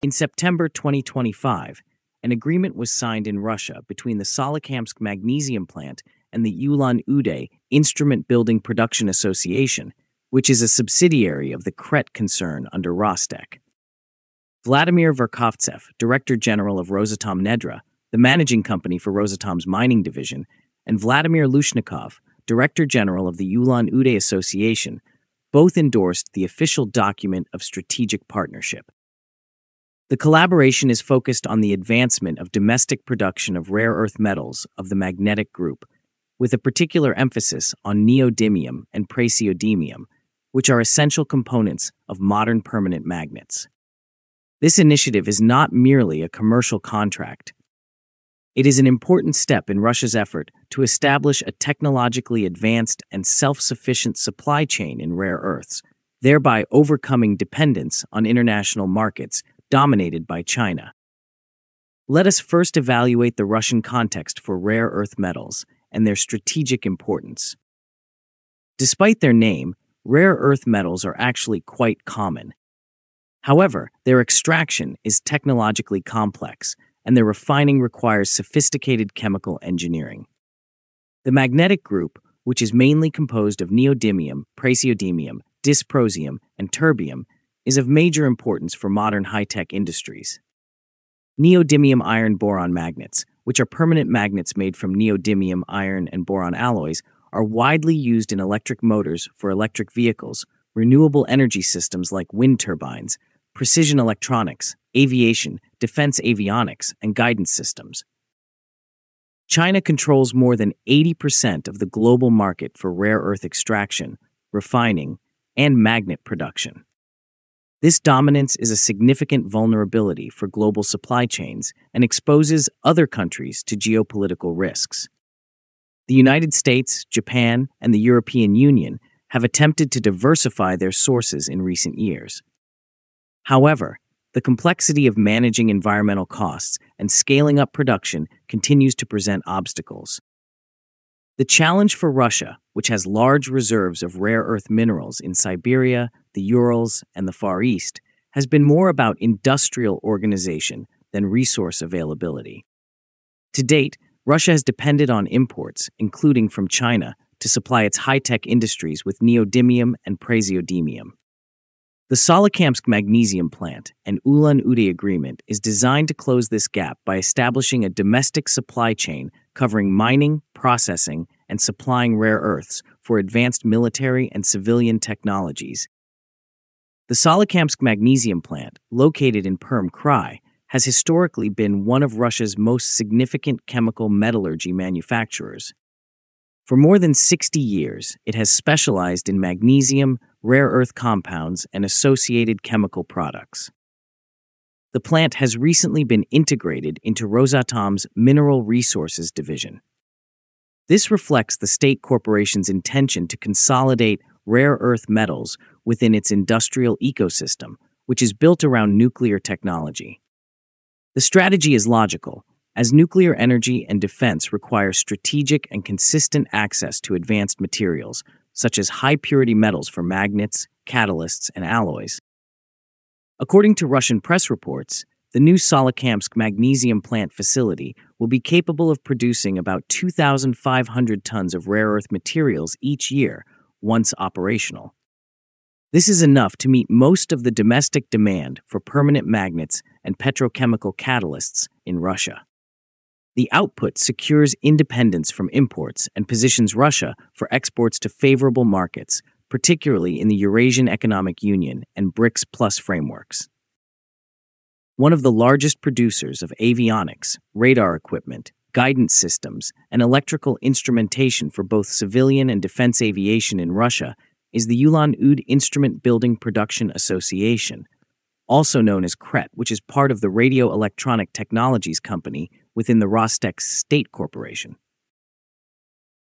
In September 2025, an agreement was signed in Russia between the Solikamsk magnesium plant and the Ulan Ude Instrument Building Production Association, which is a subsidiary of the Kret concern under Rostec. Vladimir Verkhovtsev, Director General of Rosatom Nedra, the managing company for Rosatom's mining division, and Vladimir Lushnikov, Director General of the Ulan Ude Association, both endorsed the official document of strategic partnership. The collaboration is focused on the advancement of domestic production of rare earth metals of the magnetic group, with a particular emphasis on neodymium and praseodymium, which are essential components of modern permanent magnets. This initiative is not merely a commercial contract. It is an important step in Russia's effort to establish a technologically advanced and self sufficient supply chain in rare earths, thereby overcoming dependence on international markets dominated by China. Let us first evaluate the Russian context for rare earth metals and their strategic importance. Despite their name, rare earth metals are actually quite common. However, their extraction is technologically complex, and their refining requires sophisticated chemical engineering. The magnetic group, which is mainly composed of neodymium, praseodymium, dysprosium, and terbium, is of major importance for modern high tech industries. Neodymium iron boron magnets, which are permanent magnets made from neodymium iron and boron alloys, are widely used in electric motors for electric vehicles, renewable energy systems like wind turbines, precision electronics, aviation, defense avionics, and guidance systems. China controls more than 80% of the global market for rare earth extraction, refining, and magnet production. This dominance is a significant vulnerability for global supply chains and exposes other countries to geopolitical risks. The United States, Japan, and the European Union have attempted to diversify their sources in recent years. However, the complexity of managing environmental costs and scaling up production continues to present obstacles. The challenge for Russia, which has large reserves of rare earth minerals in Siberia, the Urals, and the Far East, has been more about industrial organization than resource availability. To date, Russia has depended on imports, including from China, to supply its high tech industries with neodymium and praseodymium. The Solikamsk magnesium plant and Ulan Ude agreement is designed to close this gap by establishing a domestic supply chain covering mining, processing, and supplying rare earths for advanced military and civilian technologies. The Solikamsk magnesium plant, located in Perm Krai, has historically been one of Russia's most significant chemical metallurgy manufacturers. For more than 60 years, it has specialized in magnesium, rare earth compounds, and associated chemical products. The plant has recently been integrated into Rosatom's Mineral Resources Division. This reflects the state corporation's intention to consolidate rare earth metals within its industrial ecosystem, which is built around nuclear technology. The strategy is logical, as nuclear energy and defense require strategic and consistent access to advanced materials, such as high purity metals for magnets, catalysts, and alloys. According to Russian press reports, the new Solikamsk magnesium plant facility will be capable of producing about 2,500 tons of rare earth materials each year once operational. This is enough to meet most of the domestic demand for permanent magnets and petrochemical catalysts in Russia. The output secures independence from imports and positions Russia for exports to favorable markets, particularly in the Eurasian Economic Union and BRICS Plus frameworks. One of the largest producers of avionics, radar equipment, guidance systems, and electrical instrumentation for both civilian and defense aviation in Russia is the Ulan Ude Instrument Building Production Association, also known as KRET, which is part of the Radio Electronic Technologies Company within the Rostec State Corporation.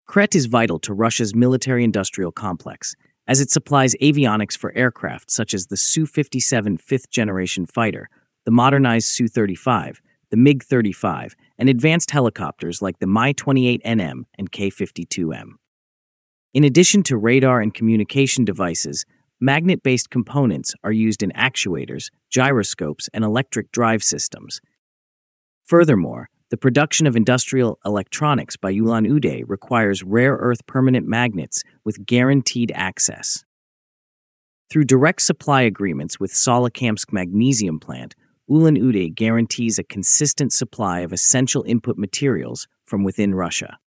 KRET is vital to Russia's military industrial complex, as it supplies avionics for aircraft such as the Su 57 fifth generation fighter, the modernized Su 35, the MiG 35, and advanced helicopters like the Mi 28NM and K 52M. In addition to radar and communication devices, magnet based components are used in actuators, gyroscopes, and electric drive systems. Furthermore, the production of industrial electronics by Ulan Ude requires rare earth permanent magnets with guaranteed access. Through direct supply agreements with Solikamsk magnesium plant, Ulan Ude guarantees a consistent supply of essential input materials from within Russia.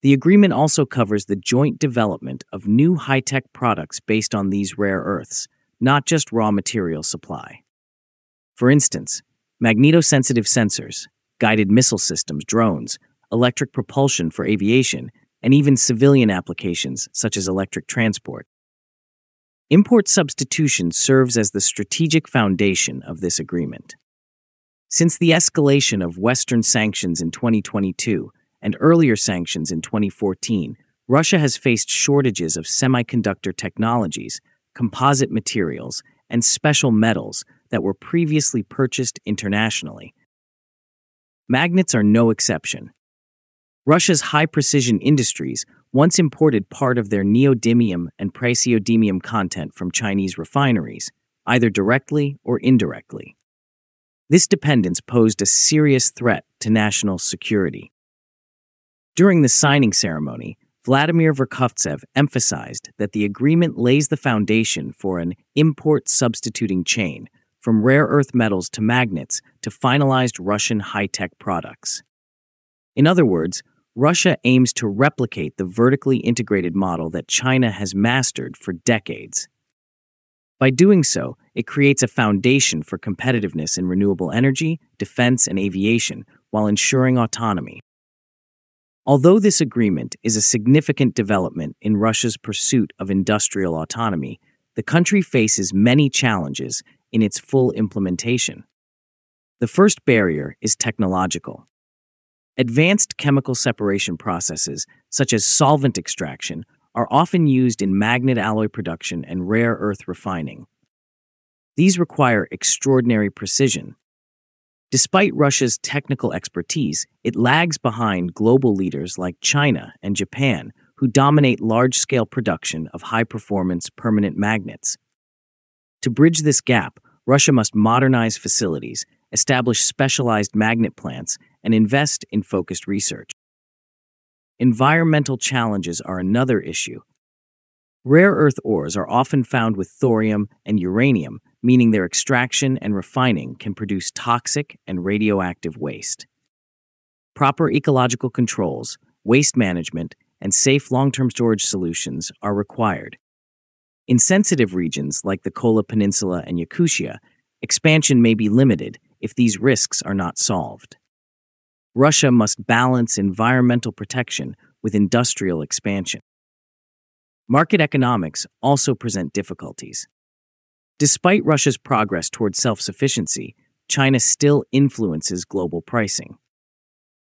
The agreement also covers the joint development of new high tech products based on these rare earths, not just raw material supply. For instance, magnetosensitive sensors, guided missile systems, drones, electric propulsion for aviation, and even civilian applications such as electric transport. Import substitution serves as the strategic foundation of this agreement. Since the escalation of Western sanctions in 2022, and earlier sanctions in 2014, Russia has faced shortages of semiconductor technologies, composite materials, and special metals that were previously purchased internationally. Magnets are no exception. Russia's high precision industries once imported part of their neodymium and praseodymium content from Chinese refineries, either directly or indirectly. This dependence posed a serious threat to national security. During the signing ceremony, Vladimir Verkhovtsev emphasized that the agreement lays the foundation for an import substituting chain from rare earth metals to magnets to finalized Russian high tech products. In other words, Russia aims to replicate the vertically integrated model that China has mastered for decades. By doing so, it creates a foundation for competitiveness in renewable energy, defense, and aviation while ensuring autonomy. Although this agreement is a significant development in Russia's pursuit of industrial autonomy, the country faces many challenges in its full implementation. The first barrier is technological. Advanced chemical separation processes, such as solvent extraction, are often used in magnet alloy production and rare earth refining. These require extraordinary precision, Despite Russia's technical expertise, it lags behind global leaders like China and Japan, who dominate large scale production of high performance permanent magnets. To bridge this gap, Russia must modernize facilities, establish specialized magnet plants, and invest in focused research. Environmental challenges are another issue. Rare earth ores are often found with thorium and uranium, meaning their extraction and refining can produce toxic and radioactive waste. Proper ecological controls, waste management, and safe long term storage solutions are required. In sensitive regions like the Kola Peninsula and Yakutia, expansion may be limited if these risks are not solved. Russia must balance environmental protection with industrial expansion. Market economics also present difficulties. Despite Russia's progress toward self sufficiency, China still influences global pricing.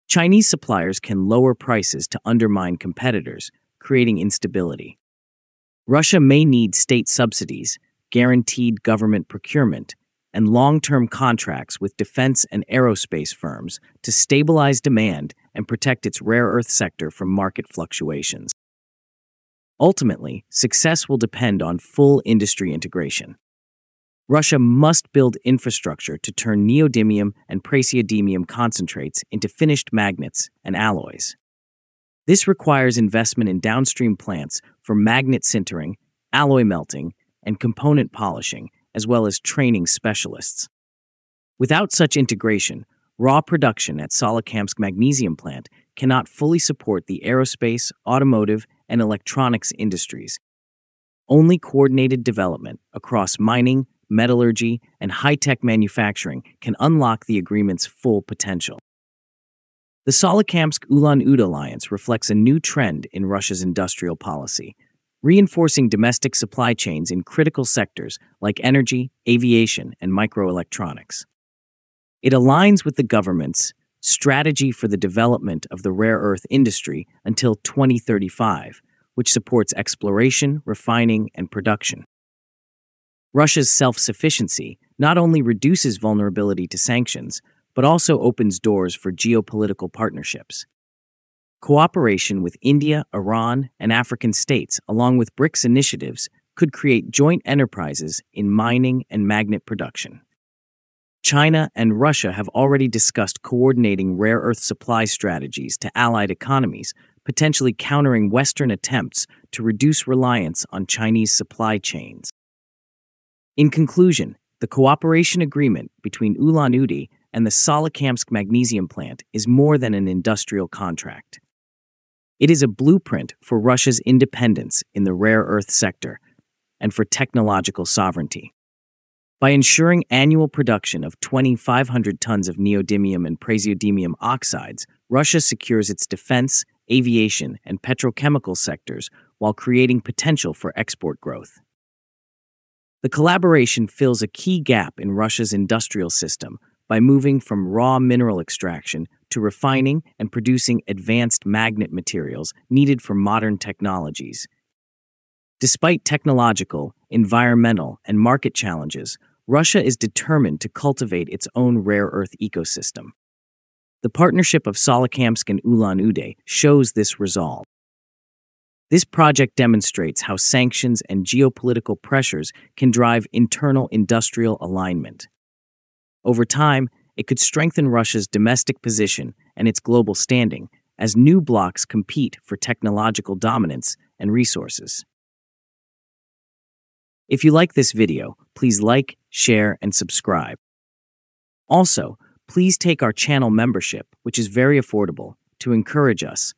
Chinese suppliers can lower prices to undermine competitors, creating instability. Russia may need state subsidies, guaranteed government procurement, and long term contracts with defense and aerospace firms to stabilize demand and protect its rare earth sector from market fluctuations. Ultimately, success will depend on full industry integration. Russia must build infrastructure to turn neodymium and praseodymium concentrates into finished magnets and alloys. This requires investment in downstream plants for magnet sintering, alloy melting, and component polishing, as well as training specialists. Without such integration, raw production at Solikamsk magnesium plant cannot fully support the aerospace, automotive, and electronics industries. Only coordinated development across mining, metallurgy, and high tech manufacturing can unlock the agreement's full potential. The Solikamsk Ulan Ude alliance reflects a new trend in Russia's industrial policy, reinforcing domestic supply chains in critical sectors like energy, aviation, and microelectronics. It aligns with the government's strategy for the development of the rare earth industry until 2035, which supports exploration, refining, and production. Russia's self sufficiency not only reduces vulnerability to sanctions, but also opens doors for geopolitical partnerships. Cooperation with India, Iran, and African states, along with BRICS initiatives, could create joint enterprises in mining and magnet production. China and Russia have already discussed coordinating rare earth supply strategies to allied economies, potentially countering Western attempts to reduce reliance on Chinese supply chains. In conclusion, the cooperation agreement between Ulan-Ude and the Solikamsk magnesium plant is more than an industrial contract. It is a blueprint for Russia's independence in the rare earth sector and for technological sovereignty. By ensuring annual production of 2,500 tons of neodymium and praseodymium oxides, Russia secures its defense, aviation, and petrochemical sectors while creating potential for export growth. The collaboration fills a key gap in Russia's industrial system by moving from raw mineral extraction to refining and producing advanced magnet materials needed for modern technologies. Despite technological, environmental, and market challenges, Russia is determined to cultivate its own rare earth ecosystem. The partnership of Solikamsk and Ulan Ude shows this resolve. This project demonstrates how sanctions and geopolitical pressures can drive internal industrial alignment. Over time, it could strengthen Russia's domestic position and its global standing as new blocs compete for technological dominance and resources. If you like this video, please like, share, and subscribe. Also, please take our channel membership, which is very affordable, to encourage us